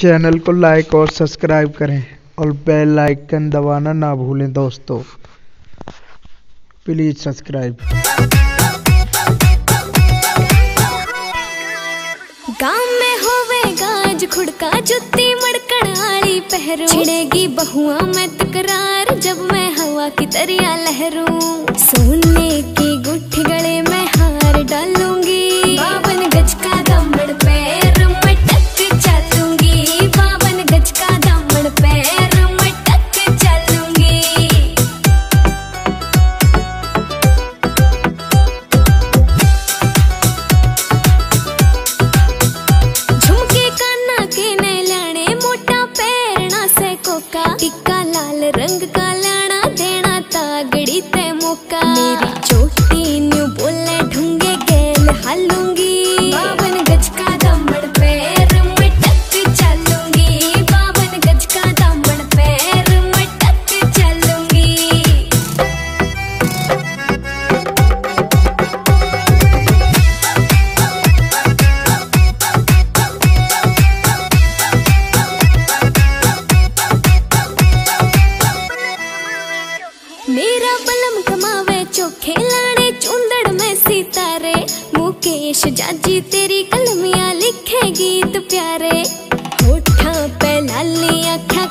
Channel को like और subscribe करें और बेल आइकन दबाना ना भूलें दोस्तों। Please subscribe. गाँव में होवे गाज, खुड़का, जुत्ती, मड़कड़ पहरू। छिड़ेगी बहुआ में तकरार जब मैं हवा की तरिया लहरूं। सोने की लाल मेरा बलम कमावे चोखे लाने चुंदड़ में सितारे। मुकेश जाजी, तेरी कलमिया लिखे गीत प्यारे। उठा पे लाली अखा